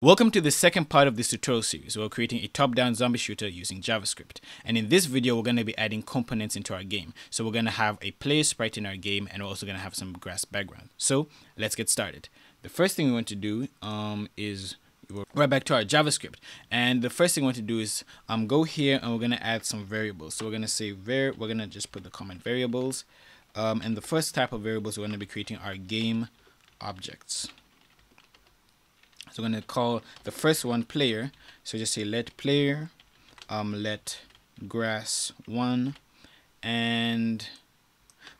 Welcome to the second part of this tutorial series. where We're creating a top-down zombie shooter using JavaScript. And in this video, we're going to be adding components into our game. So we're going to have a player sprite in our game, and we're also going to have some grass background. So let's get started. The first thing we want to do um, is right back to our JavaScript. And the first thing we want to do is um, go here and we're going to add some variables. So we're going to say var, we're going to just put the comment variables. Um, and the first type of variables we're going to be creating are game objects. So I'm going to call the first one player. So just say let player, um, let grass one, and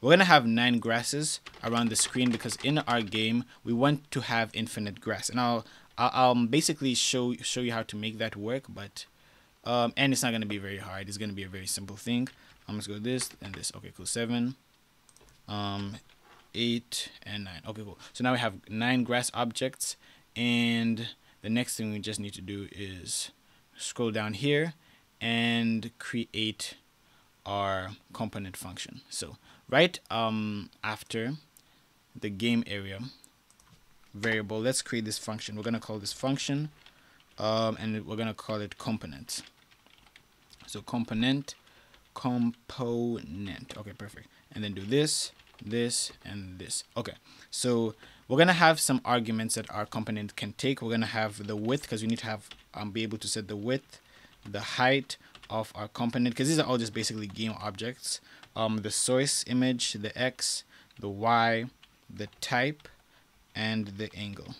we're going to have nine grasses around the screen because in our game we want to have infinite grass. And I'll, I'll, basically show show you how to make that work, but um, and it's not going to be very hard. It's going to be a very simple thing. I'm going to go this and this. Okay, cool. Seven, um, eight, and nine. Okay, cool. So now we have nine grass objects and the next thing we just need to do is scroll down here and create our component function. So right um, after the game area variable let's create this function. We're going to call this function um, and we're going to call it component. So component component. Okay perfect. And then do this this and this. Okay so we're going to have some arguments that our component can take. We're going to have the width because we need to have um, be able to set the width, the height of our component because these are all just basically game objects. Um, the source image, the X, the Y, the type, and the angle.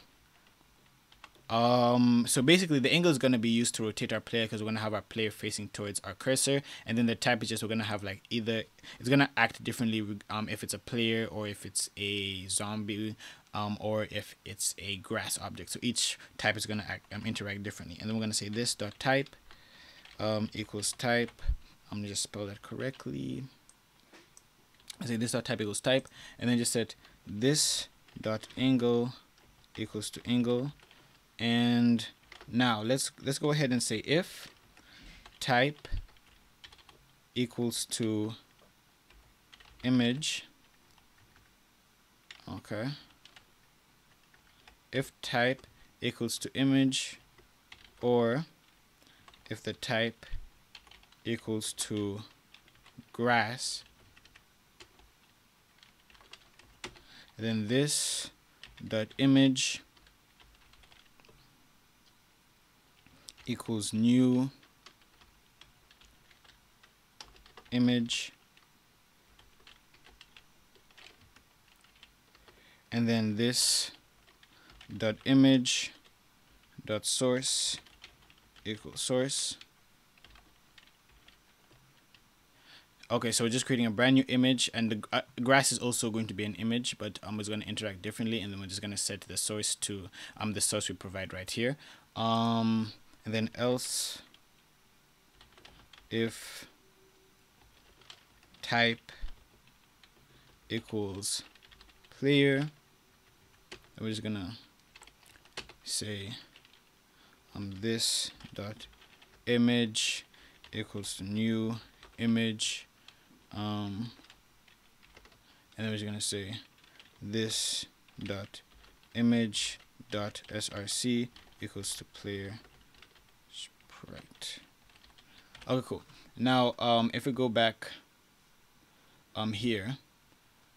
Um, so basically the angle is going to be used to rotate our player because we're going to have our player facing towards our cursor and then the type is just we're going to have like either it's going to act differently um, if it's a player or if it's a zombie um, or if it's a grass object. So each type is going to act, um, interact differently. And then we're going to say this dot type um, equals type. I'm going to just spell that correctly. I say this dot type equals type and then just set this dot angle equals to angle. And now let's let's go ahead and say if type equals to image. Okay if type equals to image or if the type equals to grass then this dot image equals new image. And then this dot image dot source equals source. Okay so we're just creating a brand new image and the uh, grass is also going to be an image but um, it's going to interact differently and then we're just going to set the source to um the source we provide right here. Um and then else if type equals player we're just gonna say um this dot image equals to new image um and then we're just gonna say this dot image dot src equals to player sprite Okay, cool. Now, um, if we go back um, here,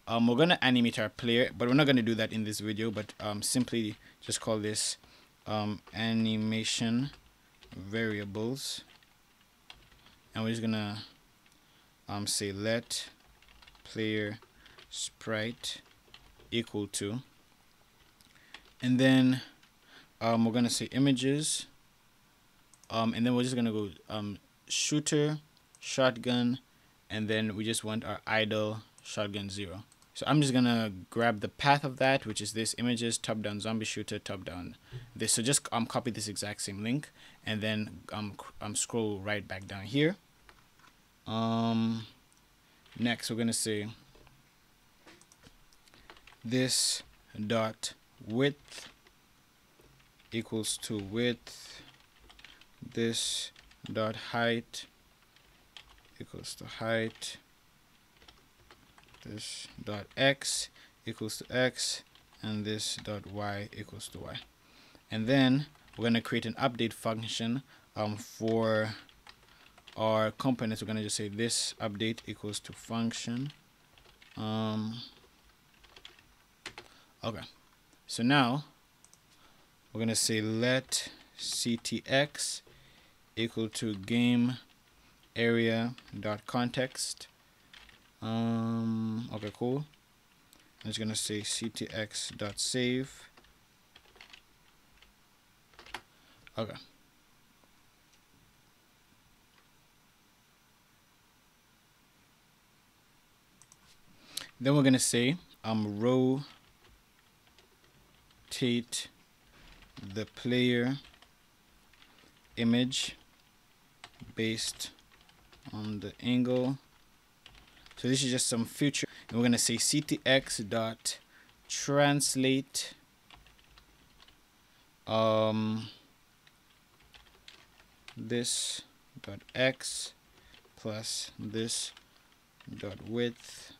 um, we're going to animate our player, but we're not going to do that in this video, but um, simply just call this um, animation variables. And we're just going to um, say let player sprite equal to. And then um, we're going to say images um, and then we're just gonna go um, shooter shotgun and then we just want our idle shotgun zero so I'm just gonna grab the path of that which is this images top down zombie shooter top down this. So just um copy this exact same link and then um, um scroll right back down here. Um next we're gonna say this dot width equals to width this dot height equals to height this dot x equals to x and this dot y equals to y and then we're going to create an update function um, for our components. We're going to just say this update equals to function. Um, okay. So now we're going to say let ctx equal to game area dot context. Um, okay, cool. I'm just to say ctx dot save Okay. Then we're to say um, rotate the player image based on the angle. So this is just some future. And we're going to say ctx dot translate um, this dot x plus this dot width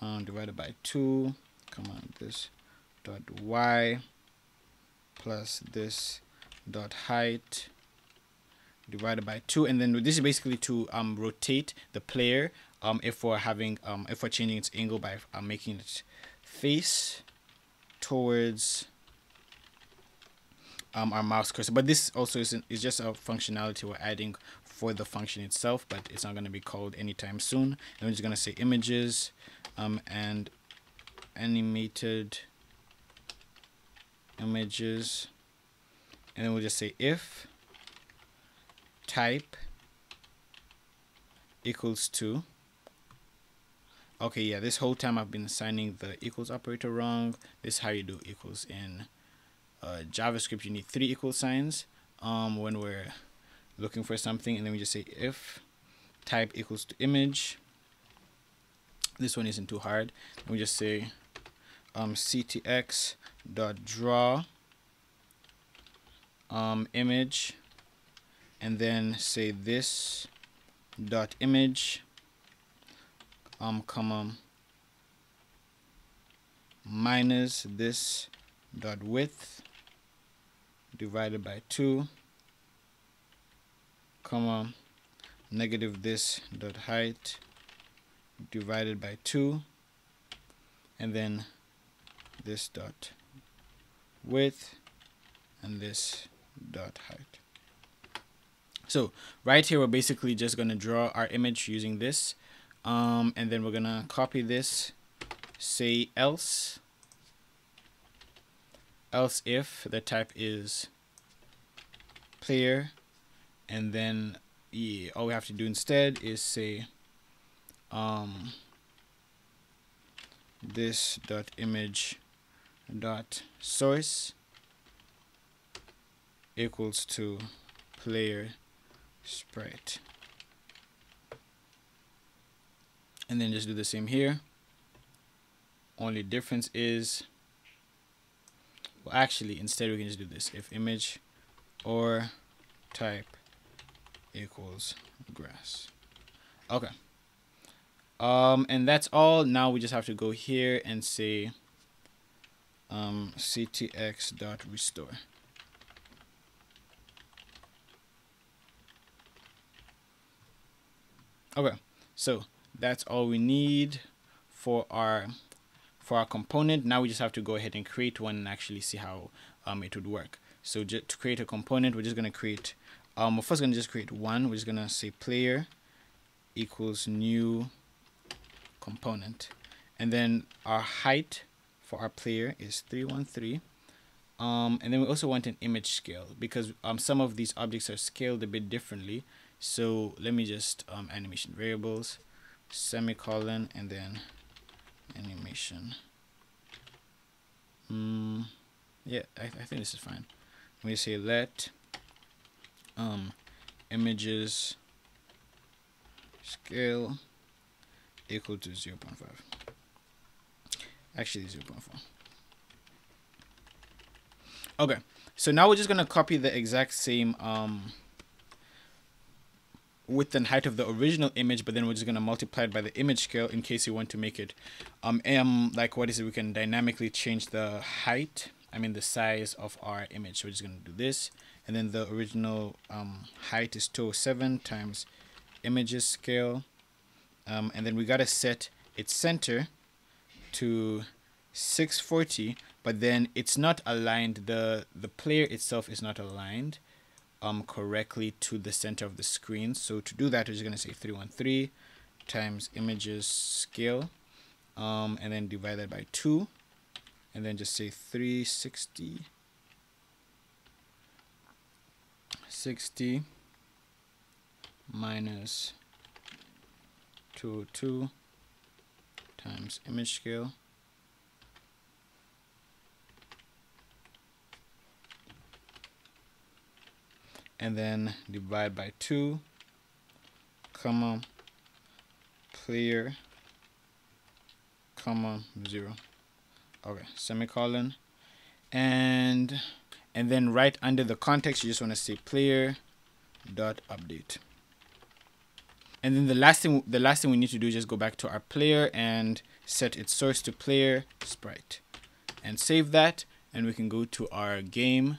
um, divided by 2 come on this dot y plus this dot height divided by 2 and then this is basically to um, rotate the player um, if we're having um, if we're changing its angle by uh, making it face towards um, our mouse cursor. But this also is, is just a functionality we're adding for the function itself, but it's not going to be called anytime soon. And we're just going to say images um, and animated images. And then we'll just say if type equals to okay yeah this whole time I've been assigning the equals operator wrong this is how you do equals in uh, JavaScript, you need three equal signs um, when we're looking for something. And then we just say if type equals to image. This one isn't too hard. And we just say um, ctx dot draw um, image and then say this dot image um comma minus this dot width divided by 2 comma negative this dot height divided by 2 and then this dot width and this dot height. So right here we're basically just going to draw our image using this um, and then we're gonna copy this. Say else. Else if the type is player. And then yeah, all we have to do instead is say um, this dot image dot source equals to player sprite and then just do the same here. Only difference is well actually instead we can just do this. If image or type equals grass. Okay. Um and that's all. Now we just have to go here and say um ctx dot restore. Okay. So that's all we need for our for our component, now we just have to go ahead and create one and actually see how um, it would work. So just to create a component, we're just going to create, um, we're first going to just create one. We're just going to say player equals new component. And then our height for our player is 313. Um, and then we also want an image scale because um, some of these objects are scaled a bit differently. So let me just um, animation variables, semicolon, and then animation. Mm, yeah, I, I think this is fine. We say let um, images scale equal to 0 0.5. Actually 0 0.4. Okay, so now we're just going to copy the exact same um, width and height of the original image, but then we're just going to multiply it by the image scale in case you want to make it um, m like what is it? We can dynamically change the height I mean the size of our image. So we're just going to do this. And then the original um, height is 207 times images scale. Um, and then we got to set its center to 640 but then it's not aligned the the player itself is not aligned um correctly to the center of the screen. So to do that we're just going to say 313 times images scale um and then divide that by 2 and then just say 360 60 minus 202 times image scale and then divide by 2 comma player comma 0 okay semicolon. And and then right under the context you just want to say player dot update. And then the last thing the last thing we need to do is just go back to our player and set its source to player sprite. And save that and we can go to our game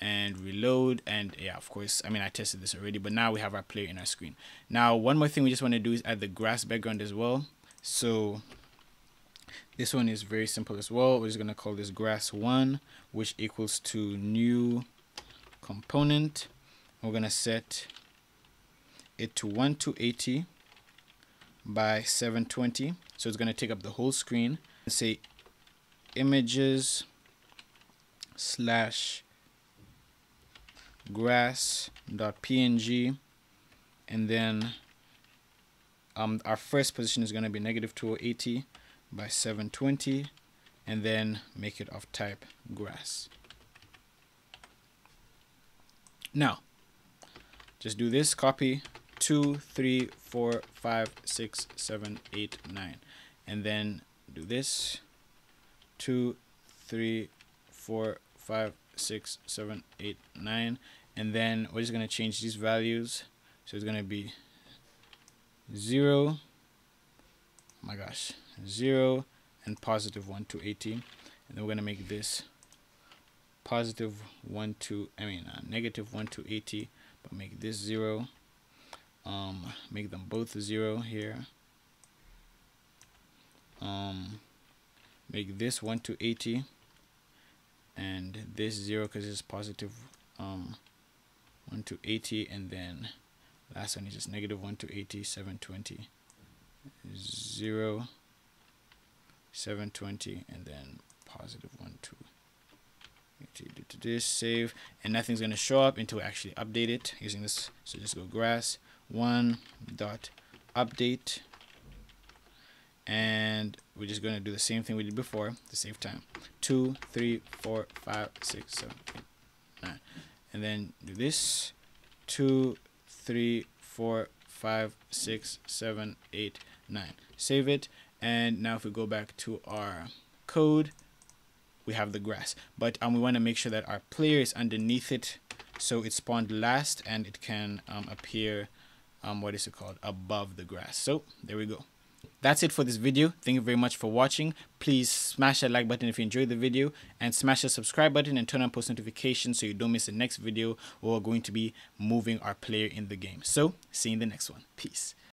and reload and yeah of course I mean I tested this already but now we have our player in our screen. Now one more thing we just want to do is add the grass background as well. So this one is very simple as well. We're just going to call this grass 1 which equals to new component. We're going to set it to 1 to 80 by 720 so it's going to take up the whole screen and say images slash grass.png and then um, our first position is going to be negative 280 by 720 and then make it of type grass. Now, just do this, copy 2, 3, 4, 5, 6, 7, 8, 9. And then do this, 2, 3, 4, 5, 6, 7, 8, 9 and then we're just going to change these values. So it's going to be 0 oh my gosh 0 and positive 1 to 80 and then we're going to make this positive 1 to I mean uh, negative 1 to 80 but make this 0 um, make them both 0 here. Um, make this 1 to 80 and this 0 because it's positive um, 1 to 80 and then last one is just negative 1 to 80 720 0 720 and then positive 1 to 80 do this save and nothing's going to show up until we actually update it using this. So just go grass 1 dot update and we're just going to do the same thing we did before to save time. 2 3 4 5 6 7 8 9 and then do this. Two three four five six seven eight nine. Save it. And now if we go back to our code we have the grass. But um, we want to make sure that our player is underneath it. So it spawned last and it can um, appear um, what is it called? Above the grass. So there we go that's it for this video. Thank you very much for watching. Please smash that like button if you enjoyed the video and smash the subscribe button and turn on post notifications so you don't miss the next video we're going to be moving our player in the game. So see you in the next one. Peace.